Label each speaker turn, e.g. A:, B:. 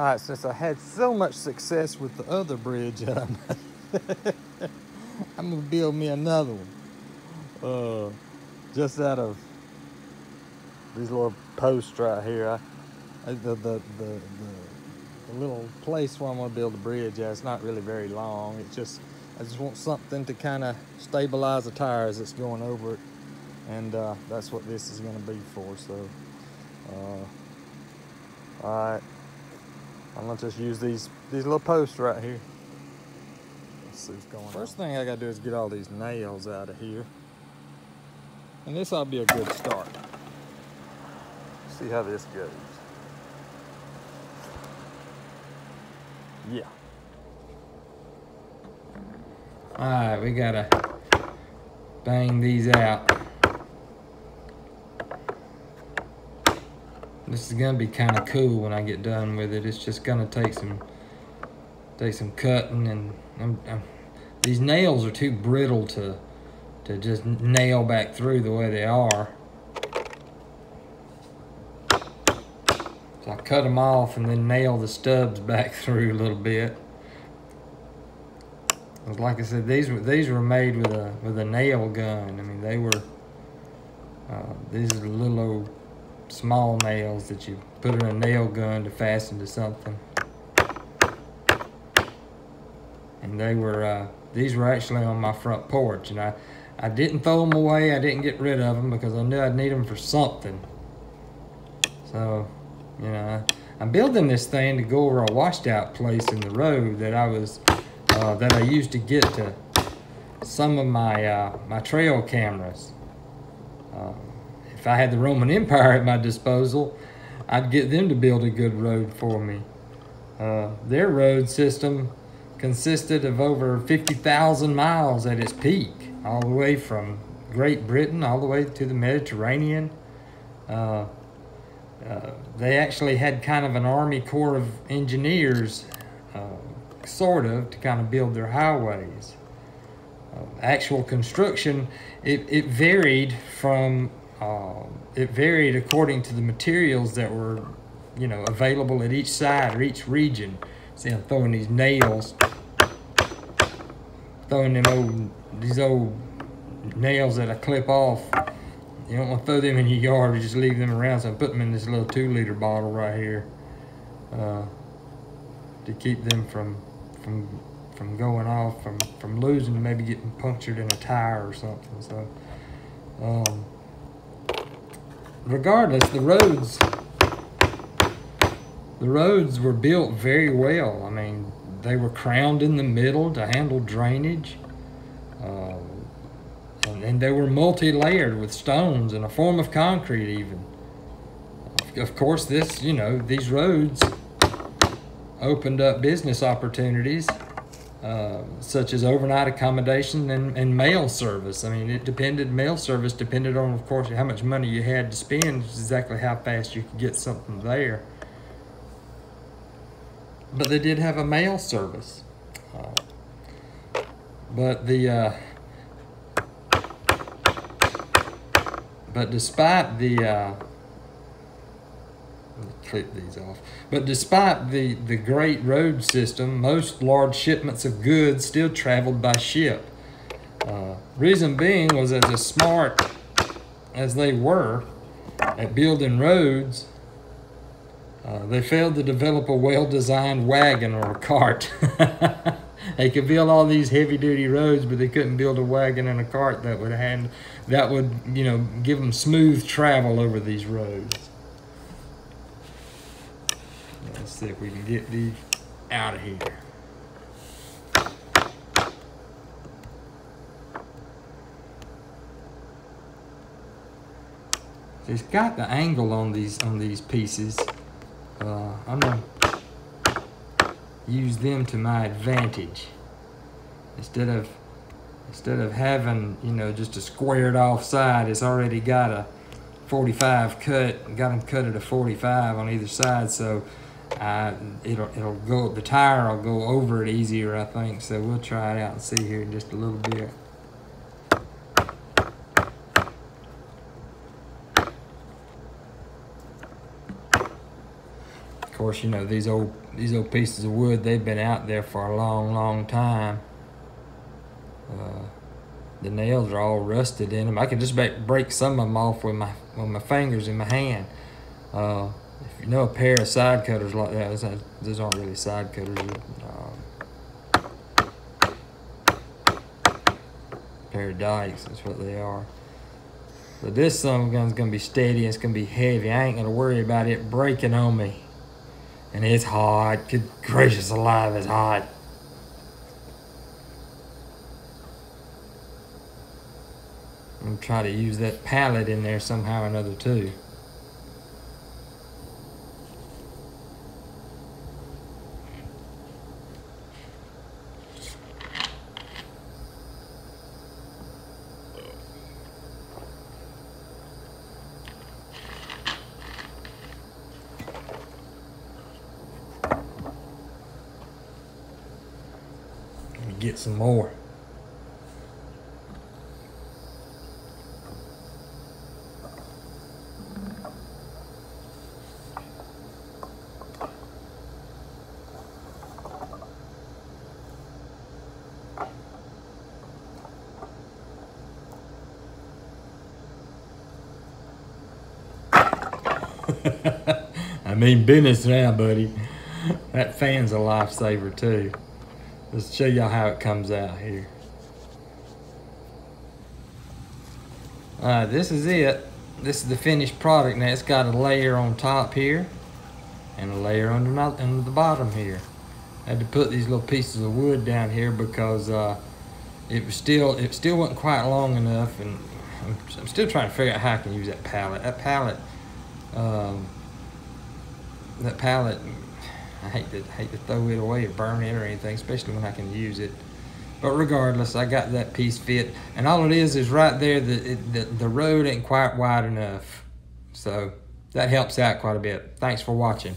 A: All right, since I had so much success with the other bridge, I'm, I'm gonna build me another one. Uh, just out of these little posts right here. I, the, the, the, the, little place where I'm gonna build the bridge, yeah, it's not really very long. It's just, I just want something to kind of stabilize the tires that's going over it. And uh, that's what this is gonna be for, so. Uh, all right. I'm gonna just use these these little posts right here. Let's see what's going First on. thing I gotta do is get all these nails out of here. And this ought to be a good start. See how this goes. Yeah.
B: All right, we gotta bang these out. This is gonna be kind of cool when I get done with it. It's just gonna take some take some cutting and I'm, I'm, these nails are too brittle to to just nail back through the way they are. So I cut them off and then nail the stubs back through a little bit. Like I said, these were these were made with a with a nail gun. I mean, they were. Uh, these are little old small nails that you put in a nail gun to fasten to something. And they were, uh, these were actually on my front porch. And I, I didn't throw them away. I didn't get rid of them because I knew I'd need them for something. So, you know, I'm building this thing to go over a washed out place in the road that I was, uh, that I used to get to some of my, uh, my trail cameras. Um, if I had the Roman Empire at my disposal, I'd get them to build a good road for me. Uh, their road system consisted of over 50,000 miles at its peak, all the way from Great Britain all the way to the Mediterranean. Uh, uh, they actually had kind of an Army Corps of Engineers, uh, sort of, to kind of build their highways. Uh, actual construction, it, it varied from um, it varied according to the materials that were, you know, available at each side or each region. See, I'm throwing these nails, throwing them old, these old nails that I clip off. You don't want to throw them in your yard, you just leave them around. So I'm putting them in this little two liter bottle right here uh, to keep them from from from going off, from from losing, maybe getting punctured in a tire or something. So. Um, regardless, the roads, the roads were built very well. I mean, they were crowned in the middle to handle drainage. Uh, and, and, they were multi-layered with stones and a form of concrete even. Of course, this, you know, these roads opened up business opportunities uh, such as overnight accommodation and, and mail service. I mean, it depended, mail service depended on, of course, how much money you had to spend, exactly how fast you could get something there. But they did have a mail service. Uh, but the, uh, but despite the, clip these off. But despite the, the great road system, most large shipments of goods still traveled by ship. Uh, reason being was as as smart as they were at building roads, uh, they failed to develop a well-designed wagon or a cart. they could build all these heavy-duty roads, but they couldn't build a wagon and a cart that would hand that would you know give them smooth travel over these roads. Let's see if we can get these out of here. It's got the angle on these on these pieces. Uh, I'm gonna use them to my advantage instead of instead of having you know just a squared off side. It's already got a 45 cut. Got them cut at a 45 on either side, so uh, it'll it'll go the tire will go over it easier I think so we'll try it out and see here in just a little bit of course, you know these old these old pieces of wood they've been out there for a long, long time. Uh, the nails are all rusted in them. I can just break some of them off with my with my fingers in my hand. Uh, you know a pair of side cutters like that, those aren't really side cutters. Um, pair of dikes, that's what they are. But this son gun's gonna be steady, it's gonna be heavy. I ain't gonna worry about it breaking on me. And it's hot, good gracious alive, it's hot. I'm try to use that pallet in there somehow or another too. Get some more. I mean business now, buddy. That fan's a lifesaver too. Let's show y'all how it comes out here. Uh, this is it. This is the finished product. Now it's got a layer on top here and a layer under, my, under the bottom here. I had to put these little pieces of wood down here because uh, it was still it still wasn't quite long enough and I'm, I'm, still trying to figure out how I can use that pallet. That pallet, um, that pallet I hate to hate to throw it away or burn it or anything, especially when I can use it. But regardless, I got that piece fit, and all it is is right there. The the, the road ain't quite wide enough, so that helps out quite a bit. Thanks for watching.